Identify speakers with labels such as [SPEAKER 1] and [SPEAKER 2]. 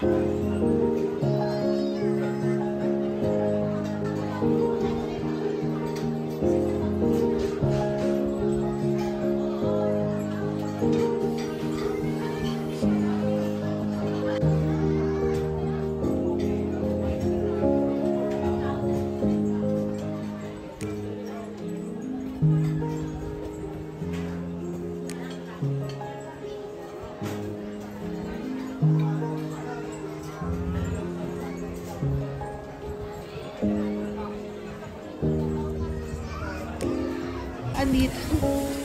[SPEAKER 1] Thank you.
[SPEAKER 2] andito.